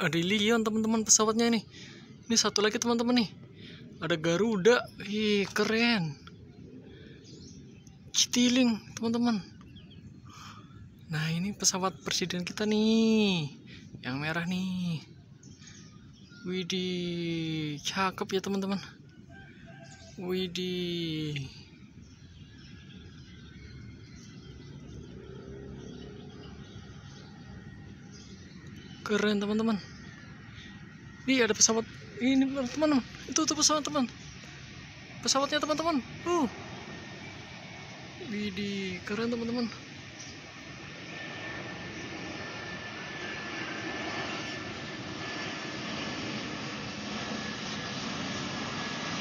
ada Lion teman-teman pesawatnya ini. Ini satu lagi teman-teman nih. Ada Garuda. Ih keren. Citiling teman-teman. Nah ini pesawat presiden kita nih. Yang merah nih. Widih cakep ya teman-teman. Widih keren teman-teman. Ini ada pesawat. Ini teman-teman itu tuh pesawat teman. Pesawatnya teman-teman. Uh. Widih keren teman-teman.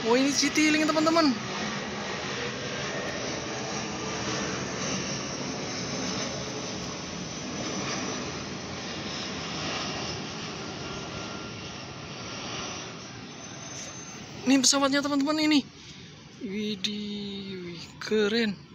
Oh ini Citiling teman-teman Ini pesawatnya teman-teman ini. Widih, keren.